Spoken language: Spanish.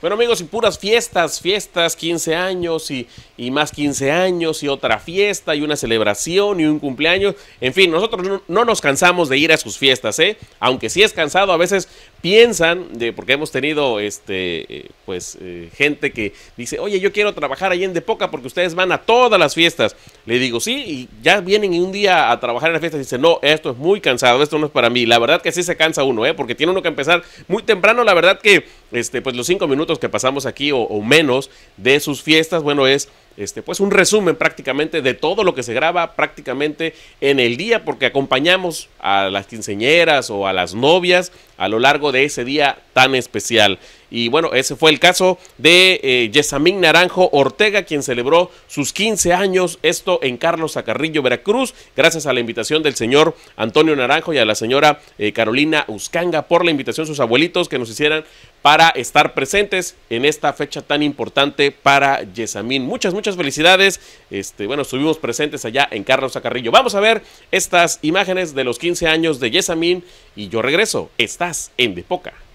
Bueno amigos, y puras fiestas, fiestas, 15 años y, y, más 15 años y otra fiesta y una celebración y un cumpleaños. En fin, nosotros no, no, nos cansamos de ir a sus fiestas, ¿eh? Aunque sí es cansado, a veces piensan, de, porque hemos tenido este, eh, pues, eh, gente que dice, oye, yo quiero trabajar ahí en Depoca porque ustedes van a todas las fiestas. Le digo, sí, y ya vienen un día a trabajar en la fiesta y dicen, no, esto es muy cansado, esto no es para mí. La verdad que sí se cansa uno, ¿eh? Porque tiene uno que empezar muy temprano, la verdad que, este, pues los cinco minutos que pasamos aquí o menos de sus fiestas, bueno, es este, pues un resumen prácticamente de todo lo que se graba prácticamente en el día, porque acompañamos a las quinceñeras o a las novias a lo largo de ese día tan especial. Y bueno, ese fue el caso de eh, Yesamín Naranjo Ortega, quien celebró sus 15 años, esto en Carlos Zacarrillo, Veracruz, gracias a la invitación del señor Antonio Naranjo y a la señora eh, Carolina Uscanga por la invitación sus abuelitos que nos hicieran para estar presentes en esta fecha tan importante para Yesamín. Muchas, muchas felicidades. Este, bueno, estuvimos presentes allá en Carlos Zacarrillo. Vamos a ver estas imágenes de los 15 años de Yesamín y yo regreso. Estás en Depoca. Ahora